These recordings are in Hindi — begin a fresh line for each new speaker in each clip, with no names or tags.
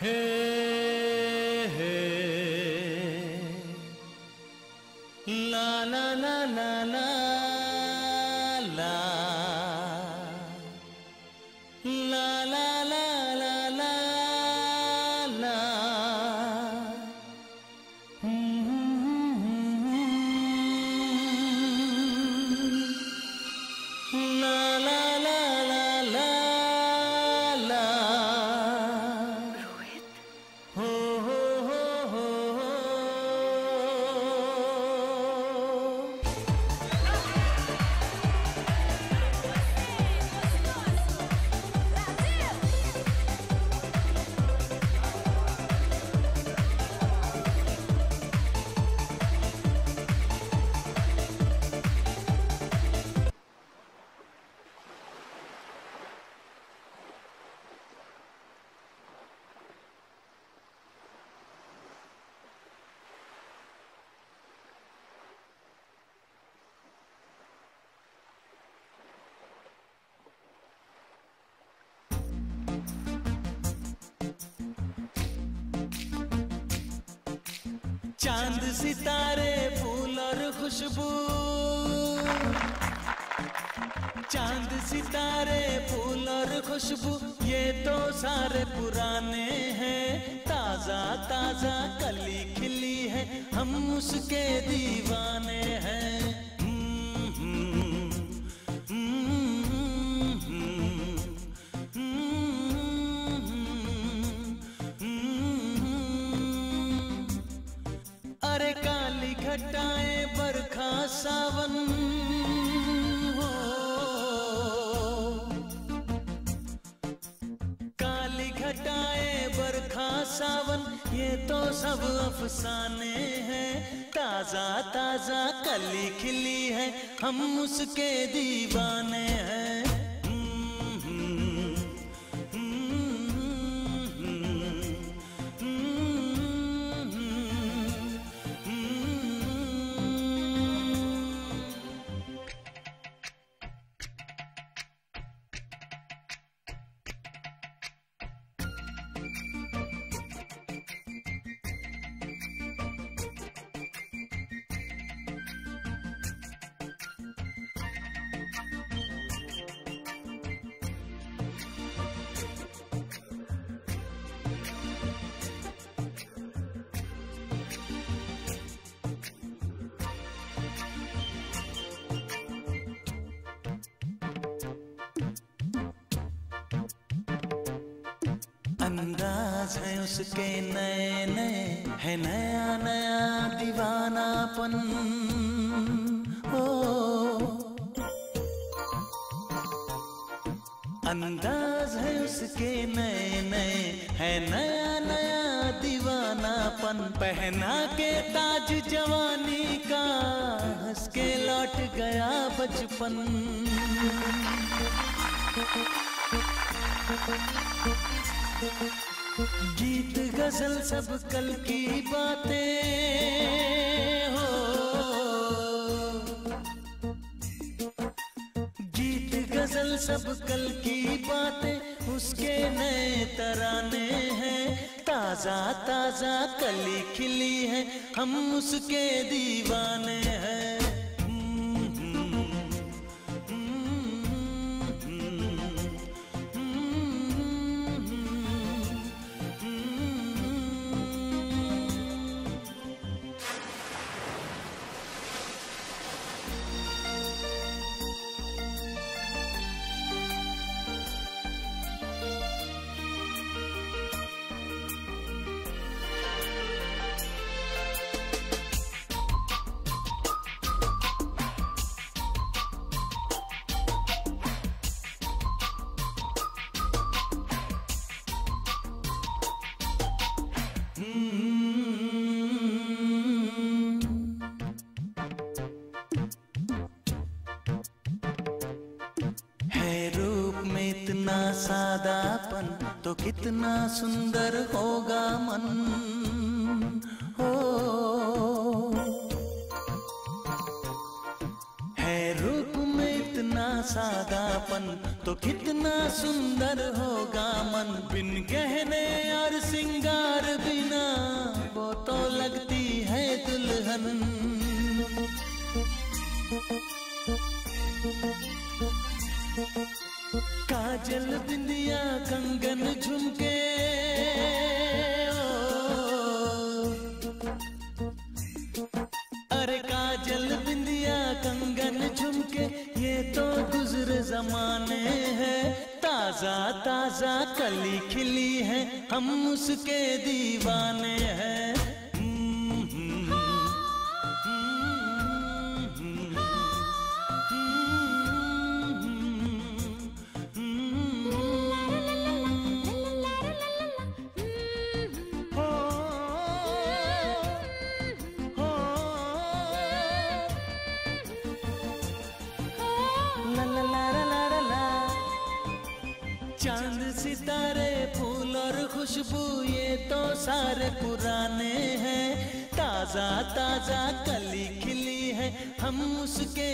Hey. चाँद सितारे, फूल और खुशबू। चाँद सितारे, फूल और खुशबू, ये तो सारे पुराने हैं। ताज़ा ताज़ा कली खिली है, हम उसके दीवाने हैं। घटाएँ बरखा सावन। हो। काली घटाएँ बरखा सावन, ये तो सब अफसाने हैं। ताज़ा ताज़ा कली खिली है, हम उसके दीवाने हैं। अंदाज है उसके नए नए है नया नया दीवानापन। हो अंदाज है उसके नए नए है नया नया दीवानापन। पहना के ताज जवानी का, हंस के लौट गया बचपन। गीत गज़ल सब कल की बातें हो। गीत गज़ल सब कल की बातें उसके नए तराने हैं। ताज़ा ताज़ा कली खिली है, हम उसके दीवाने हैं। सादापन तो कितना सुंदर होगा मन। हो। है रूप में इतना सादापन तो कितना सुंदर होगा मन। बिन गहने ताज़ा कली खिली है हम उसके दीवाने हैं।
again.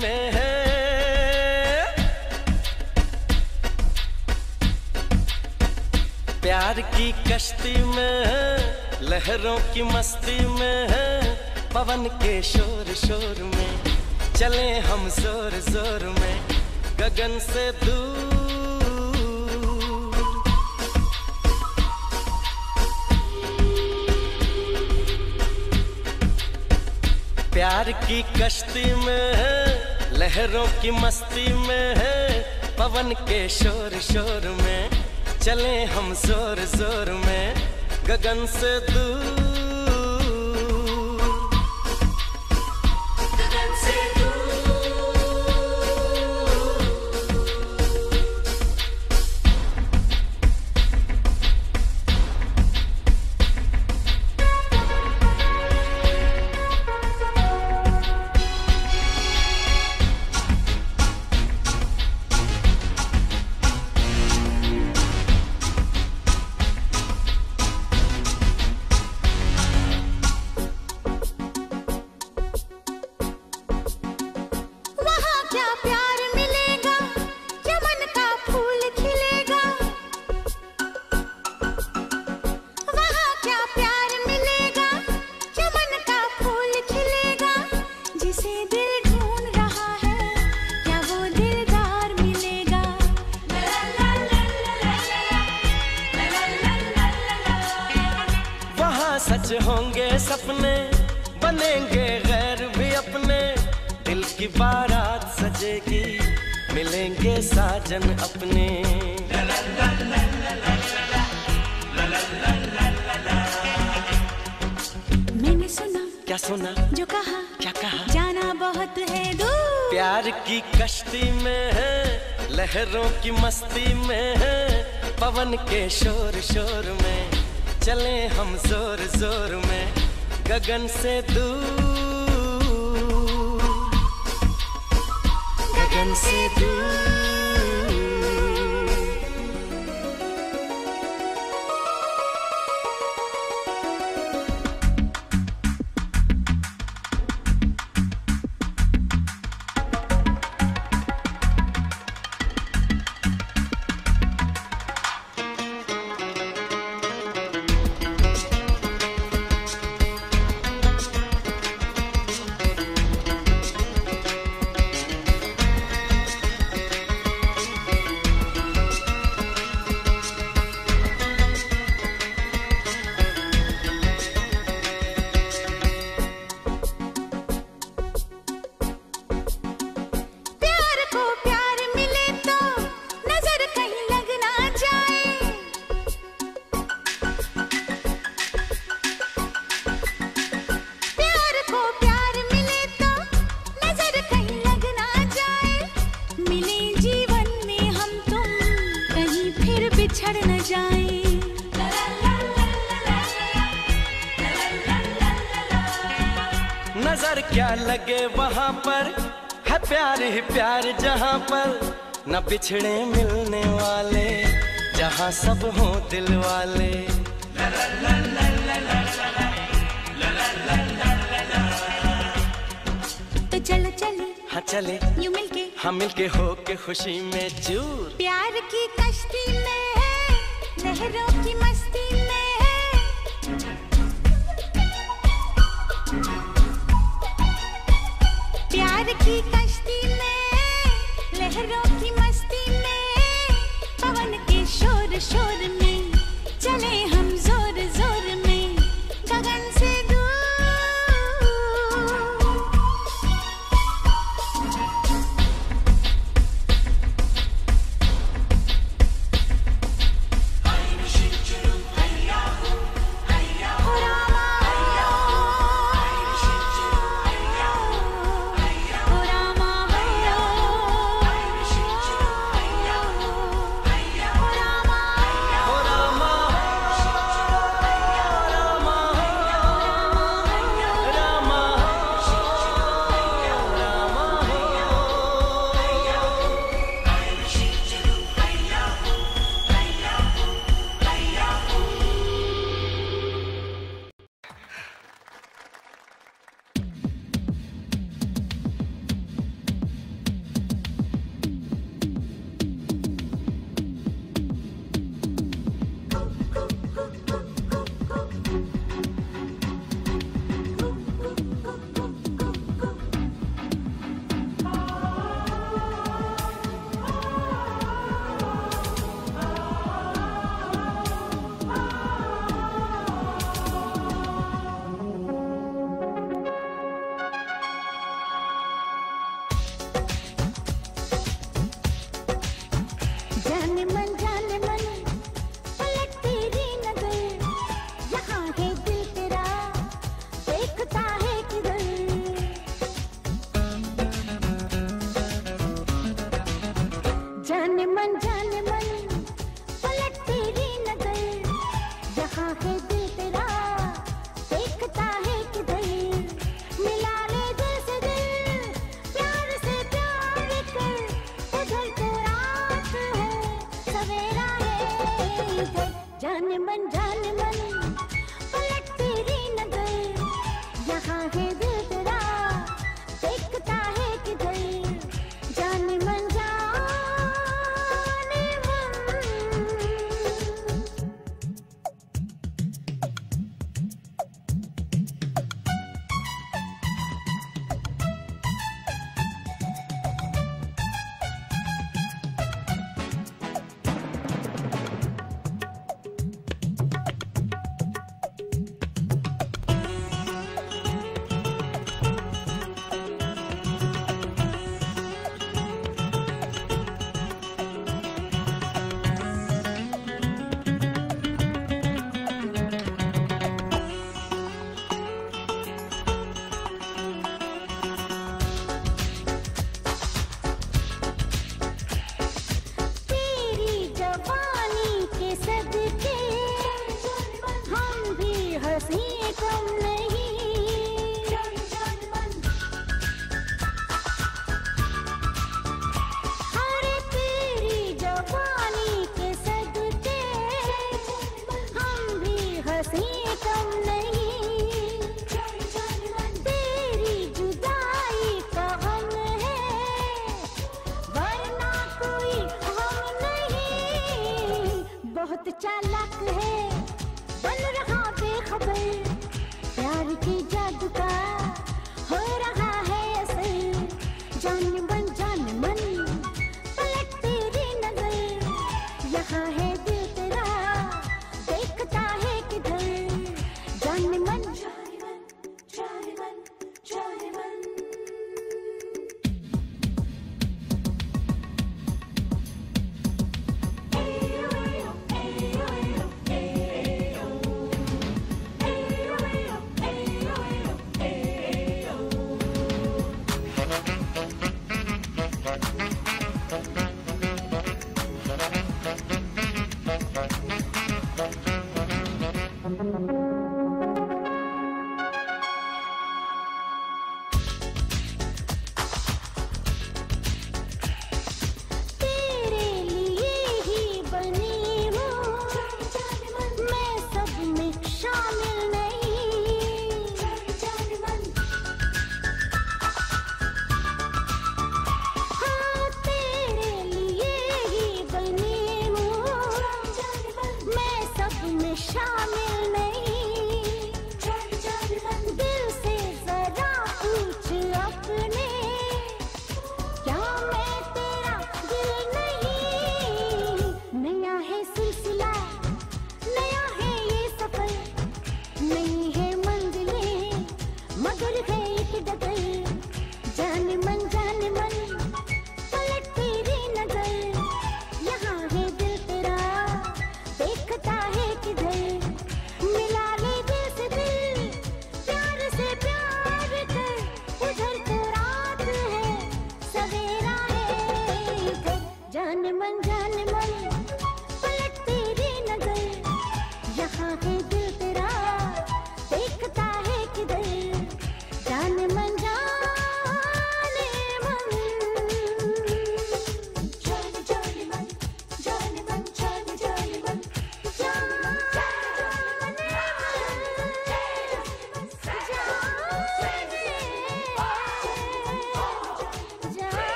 में है। प्यार की कश्ती में है, लहरों की मस्ती में है, पवन के शोर शोर में। चले हम ज़ोर ज़ोर में, गगन से दूर। प्यार की कश्ती में है लहरों की मस्ती में है, पवन के शोर शोर में। चले हम ज़ोर ज़ोर में, गगन से दूर। सजेगी। मिलेंगे साजन अपने।
मैंने सुना
क्या सुना?
जो कहा
क्या कहा?
जाना बहुत है दूर।
प्यार की कश्ती में है लहरों की मस्ती में है पवन के शोर शोर में। चले हम ज़ोर ज़ोर में गगन से दूर। Vencedor लगे वहाँ पर। है प्यार ही प्यार जहाँ पर। न बिछड़े मिलने वाले जहाँ सब हो दिल वाले।
तो चलो चले।
हाँ चले।
यू मिलके।
हाँ मिलके हो के खुशी में चूर।
प्यार की कश्ती में है लहरों की मस्ती
Chica.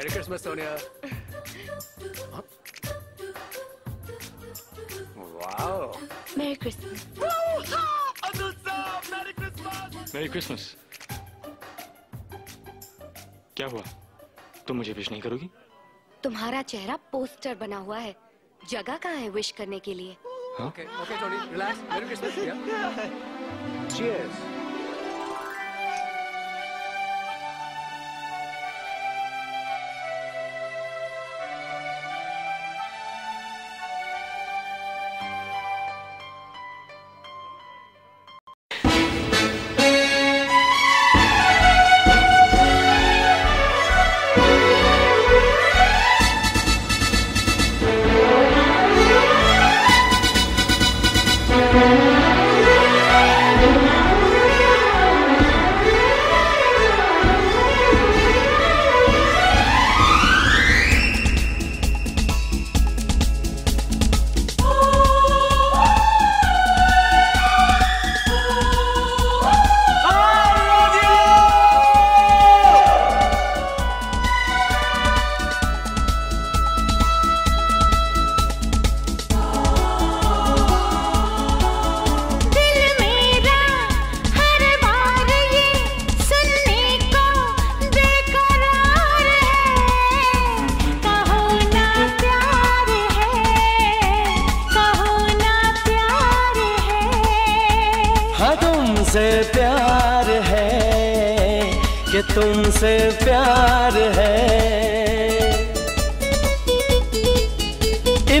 मेरी
क्रिसमस सोनिया वाओ मेरी
मेरी क्रिसमस क्या हुआ? तुम मुझे विश नहीं करोगी?
तुम्हारा चेहरा पोस्टर बना हुआ है। जगह कहाँ है विश करने के लिए?
Okay okay
relax merry
Christmas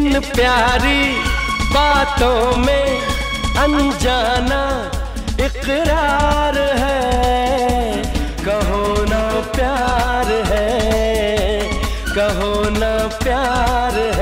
इन प्यारी बातों में अनजाना इकरार है। कहो ना प्यार है, कहो ना प्यार है।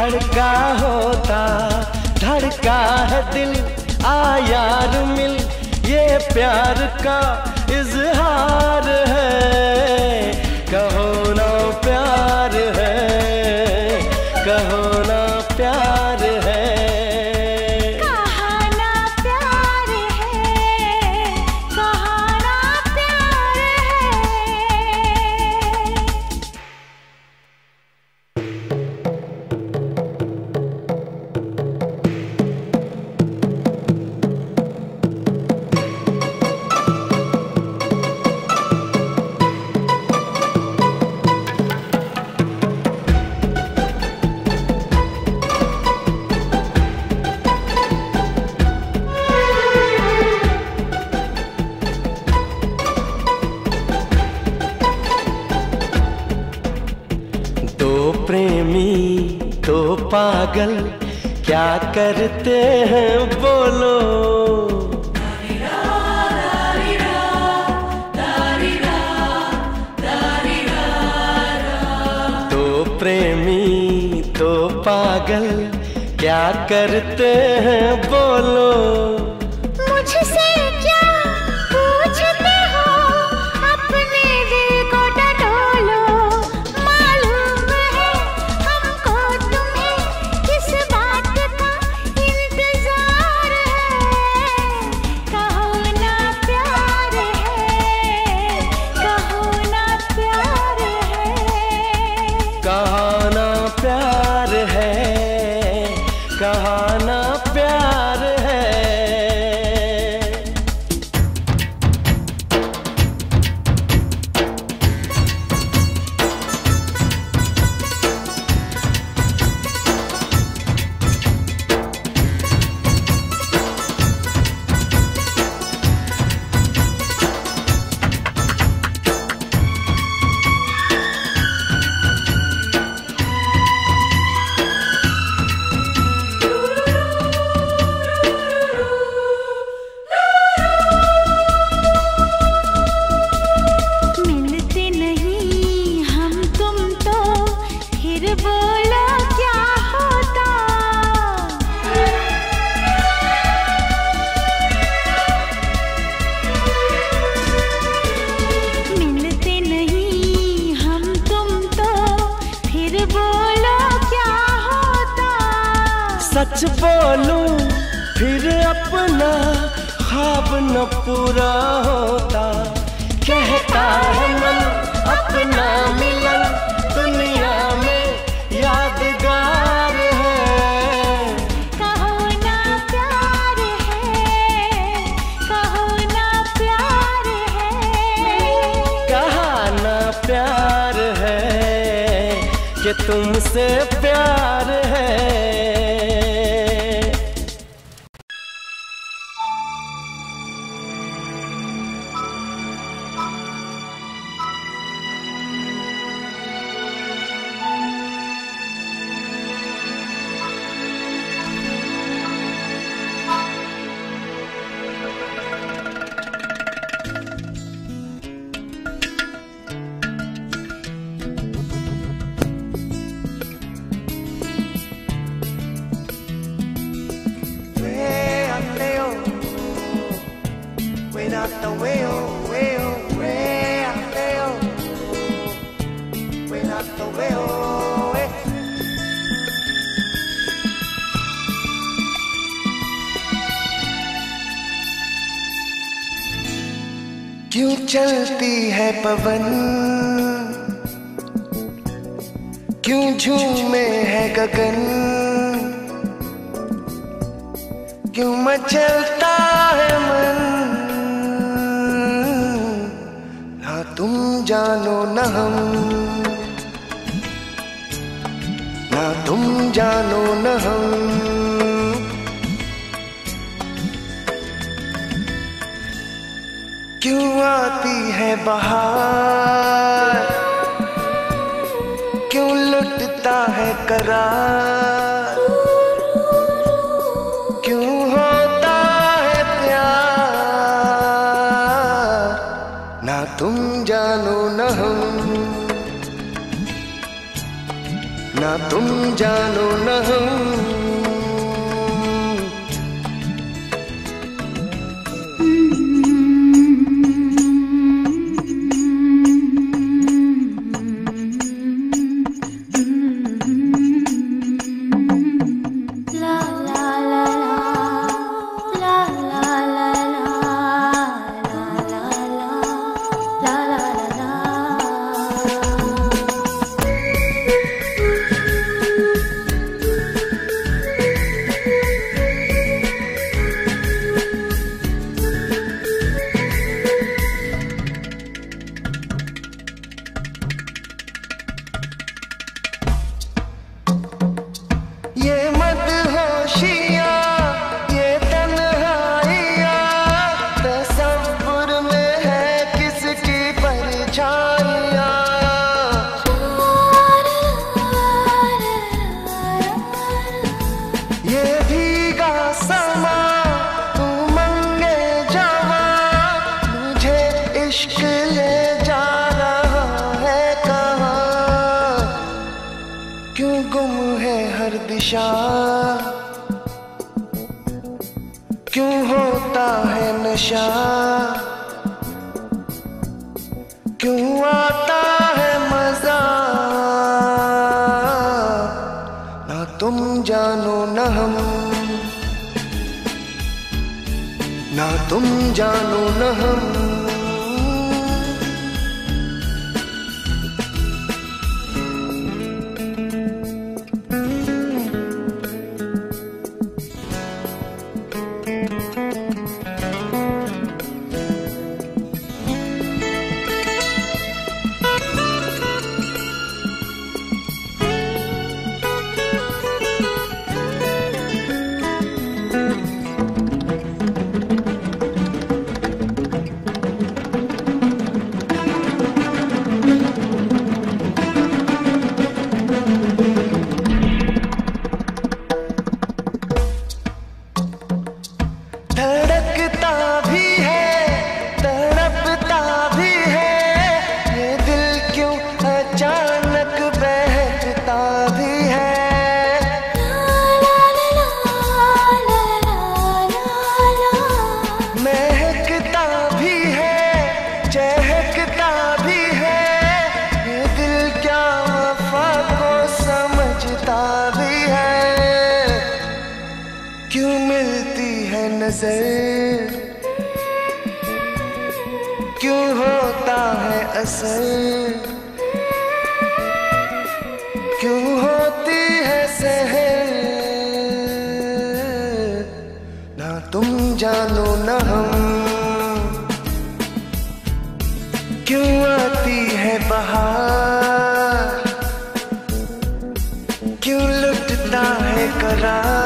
धड़का होता धड़का है दिल आ यार मिल ये प्यार का पागल क्या करते हैं बोलो तो प्रेमी तो पागल क्या करते हैं बोलो
पवन। क्यों झूमे है गगन? क्यों मचलता है मन? ना तुम जानो न हम। ना तुम जानो न हम। है बहार? क्यों लुटता है करार? क्यों होता है प्यार? ना तुम जानो न हम। ना तुम जानो न हम। दिशा क्यों होता है नशा? क्यों आता है मज़ा? ना तुम जानो न हम। ना तुम जानो न हम। नज़र क्यों होता है असर? क्यों होती है सहर? ना तुम जानो ना हम। क्यों आती है बहार? क्यों लुटता है करार?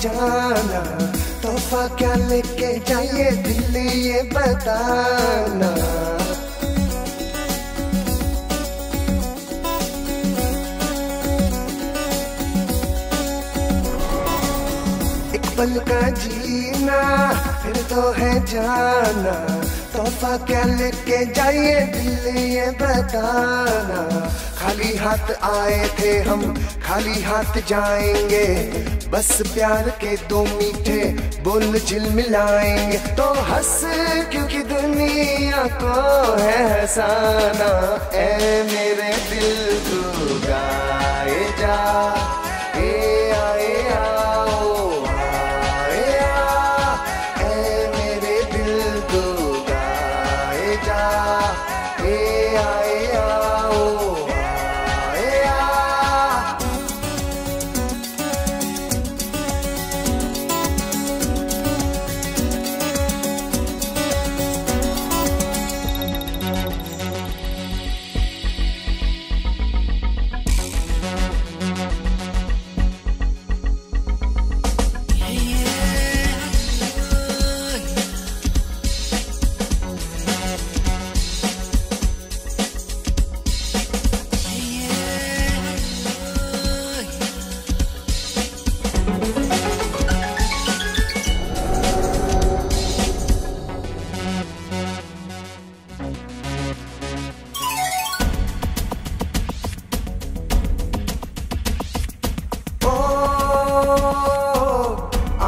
जाना, तोहफा क्या लेके जाइए दिल ये बताना। एक पल का जीना, फिर तो है जाना। तोहफा क्या लेके जाइए दिल ये बताना खाली हाथ आए थे हम, खाली हाथ जाएँगे। बस प्यार के दो मीठे बोल झिलमिलाएँगे तो हंस, क्योंकि दुनिया को है हसाना। ए मेरे दिल तू गाए जा।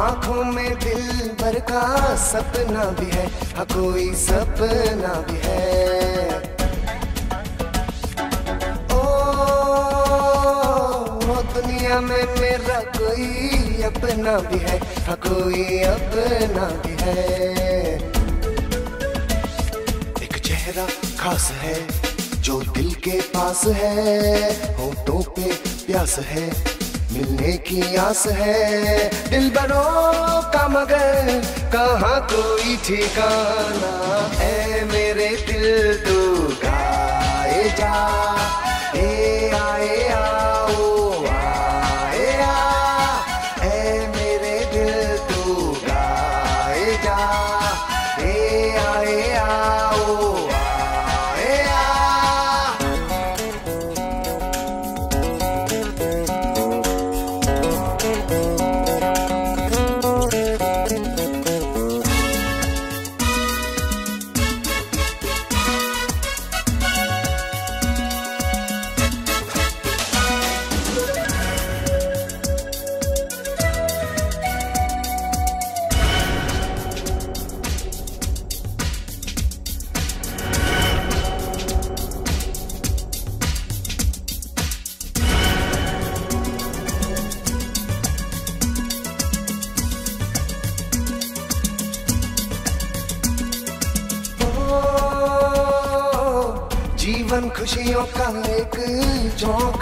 आँखों में दिल भर का सपना भी है हाँ कोई सपना भी है। ओ दुनिया में मेरा कोई अपना भी है हाँ कोई अपना भी है। एक चेहरा खास है, जो दिल के पास है, होठों पे प्यास है। मिलने की आस है, दिल बनो का मगर, कहाँ कोई ठिकाना? है मेरे दिल, तू गाए जा।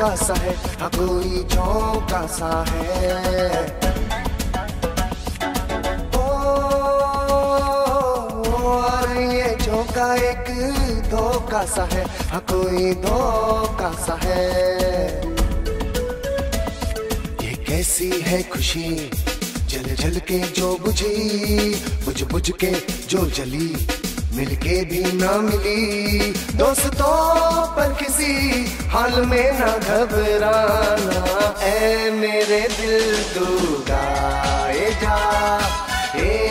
झोंका सा है हाँ कोई झोंका सा है। ओ, और ये झोंका एक धोखा सा है हाँ कोई धोखा सा है। ये कैसी है खुशी जल जल के जो बुझी बुझ बुझ के जो जली। मिलके भी ना मिली। दोस्तों, पर किसी हाल में ना घबराना। ऐ मेरे दिल तू गाए जा। ए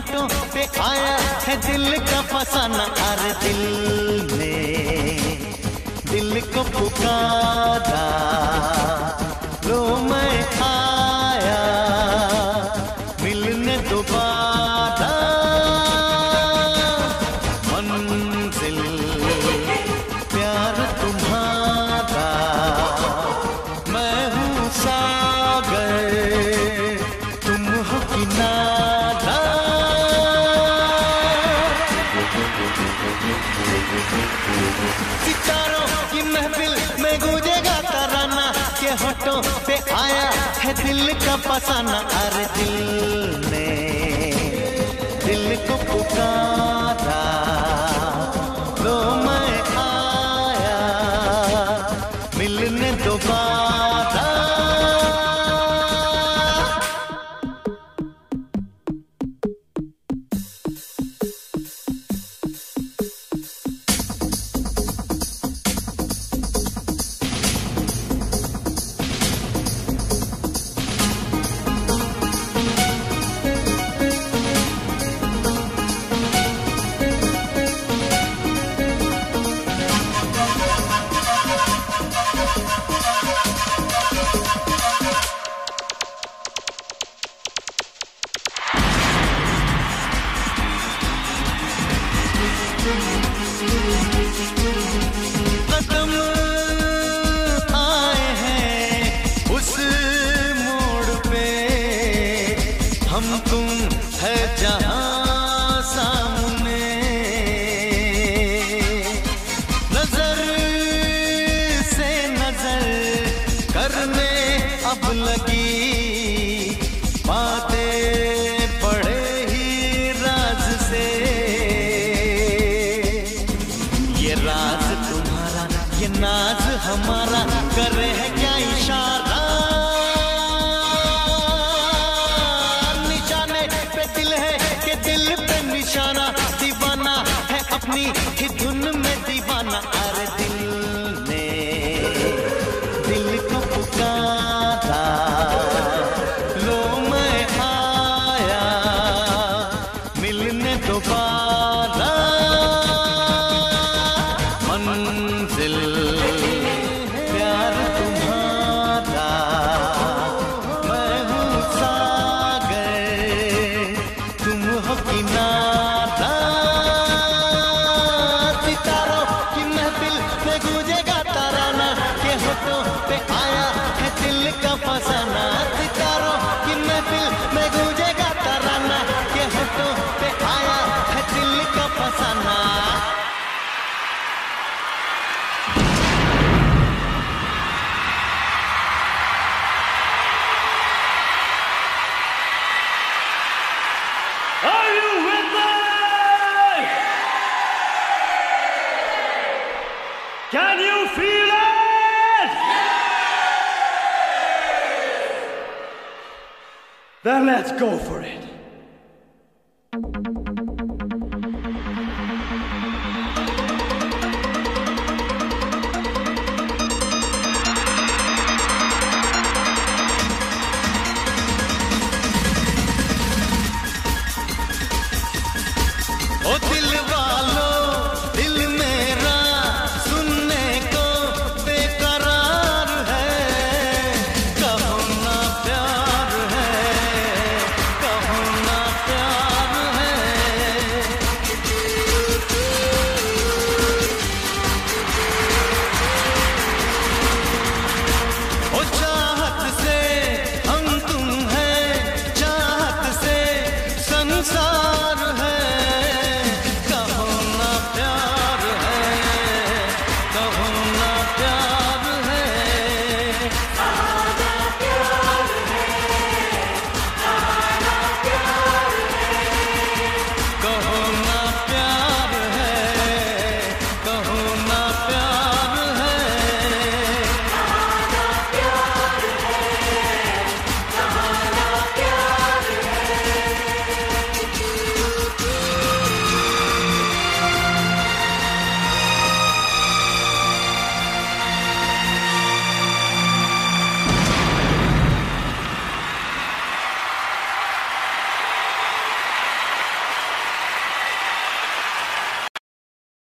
होठों पे आया है दिल का फसाना अरे दिल ने दिल को पुकारा